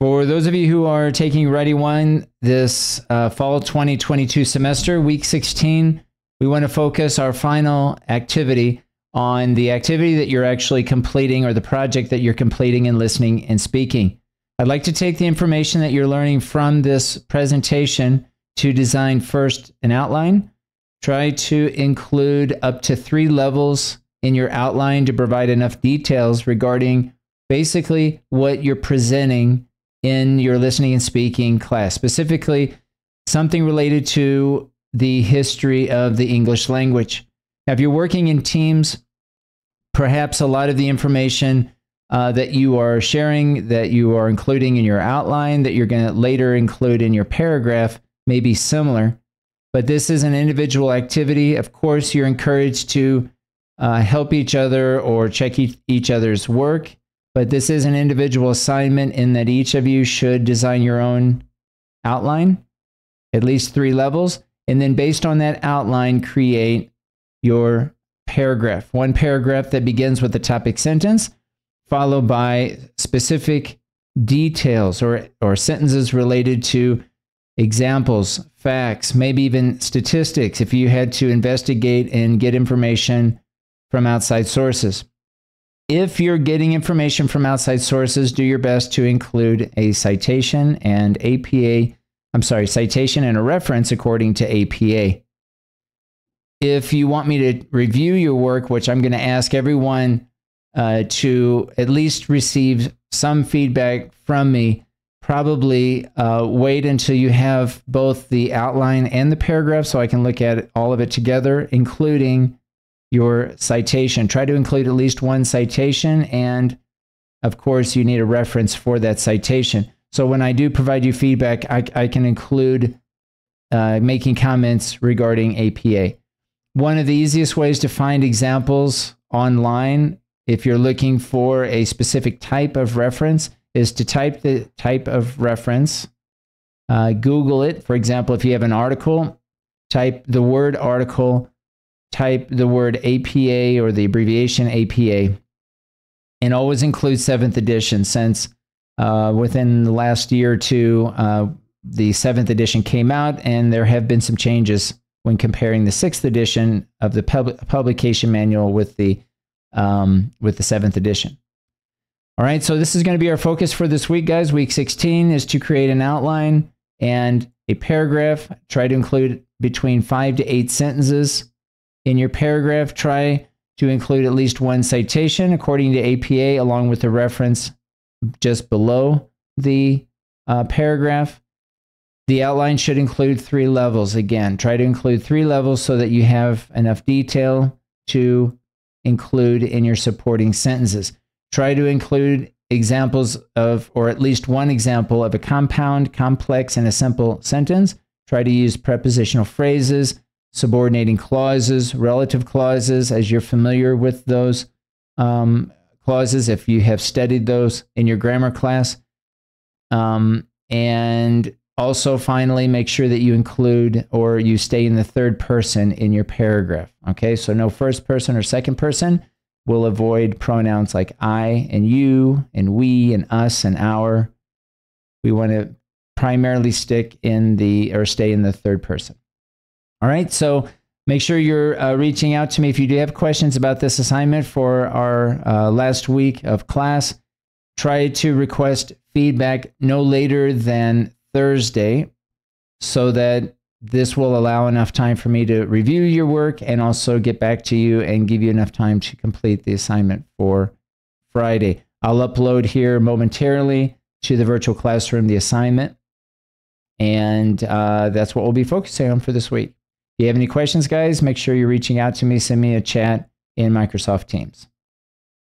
For those of you who are taking Writing One this uh, fall 2022 semester, week 16, we want to focus our final activity on the activity that you're actually completing or the project that you're completing in listening and speaking. I'd like to take the information that you're learning from this presentation to design first an outline. Try to include up to three levels in your outline to provide enough details regarding basically what you're presenting in your listening and speaking class, specifically something related to the history of the English language. Now, if you're working in teams, perhaps a lot of the information uh, that you are sharing, that you are including in your outline, that you're going to later include in your paragraph may be similar. But this is an individual activity. Of course, you're encouraged to uh, help each other or check each, each other's work. But this is an individual assignment in that each of you should design your own outline, at least three levels. And then, based on that outline, create your paragraph. One paragraph that begins with the topic sentence, followed by specific details or, or sentences related to examples, facts, maybe even statistics if you had to investigate and get information from outside sources. If you're getting information from outside sources, do your best to include a citation and APA, I'm sorry, citation and a reference according to APA. If you want me to review your work, which I'm going to ask everyone uh, to at least receive some feedback from me, probably uh, wait until you have both the outline and the paragraph so I can look at all of it together, including your citation. Try to include at least one citation, and of course, you need a reference for that citation. So when I do provide you feedback, I, I can include uh, making comments regarding APA. One of the easiest ways to find examples online, if you're looking for a specific type of reference, is to type the type of reference, uh, Google it. For example, if you have an article, type the word article type the word APA or the abbreviation APA and always include seventh edition since uh, within the last year or two, uh, the seventh edition came out and there have been some changes when comparing the sixth edition of the pub- publication manual with the um, with the seventh edition. All right, so this is going to be our focus for this week, guys. Week 16 is to create an outline and a paragraph. Try to include between five to eight sentences in your paragraph, try to include at least one citation according to APA, along with the reference just below the uh, paragraph. The outline should include three levels. Again, try to include three levels so that you have enough detail to include in your supporting sentences. Try to include examples of, or at least one example of a compound, complex, and a simple sentence. Try to use prepositional phrases subordinating clauses, relative clauses, as you're familiar with those um, clauses, if you have studied those in your grammar class. Um, and also, finally, make sure that you include or you stay in the third person in your paragraph. Okay, so no first person or second person. We'll avoid pronouns like I and you and we and us and our. We want to primarily stick in the or stay in the third person. All right. So make sure you're uh, reaching out to me if you do have questions about this assignment for our uh, last week of class. Try to request feedback no later than Thursday so that this will allow enough time for me to review your work and also get back to you and give you enough time to complete the assignment for Friday. I'll upload here momentarily to the virtual classroom the assignment, and uh, that's what we'll be focusing on for this week you have any questions, guys, make sure you're reaching out to me. Send me a chat in Microsoft Teams.